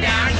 down.